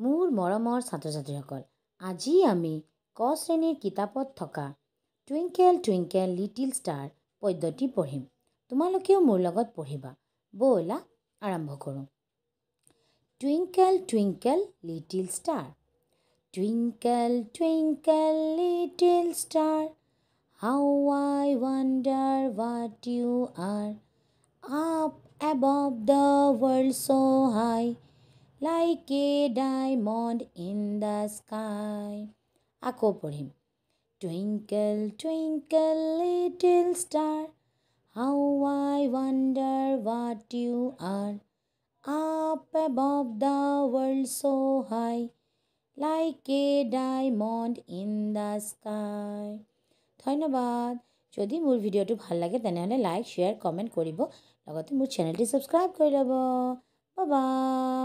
মোৰ মৰমৰ ছাত্ৰ ছাত্ৰীসকল আজি আমি ক শ্ৰেণীৰ কিতাপত থকা টুইংকেল টুইংকেল লিটিল ষ্টাৰ পদ্যটি পঢ়িম। তোমালোকেও মোৰ লগত পঢ়িবা। ব'লা আৰম্ভ কৰোঁ। Twinkle twinkle little star. Twinkle twinkle little star. How I wonder what you are up above the world so high. Like a diamond in the sky. আকৌ পঢ়িম। Twinkle twinkle little star how I wonder what you are up above the world so high like a diamond in the sky. ধন্যবাদ। যদি মোৰ ভিডিঅ'টো ভাল লাগে তেনেহ'লে like share comment কৰিব। লগতে মোৰ চেনেলটি ছাবস্ক্ৰাইব কৰি ল'ব। বাই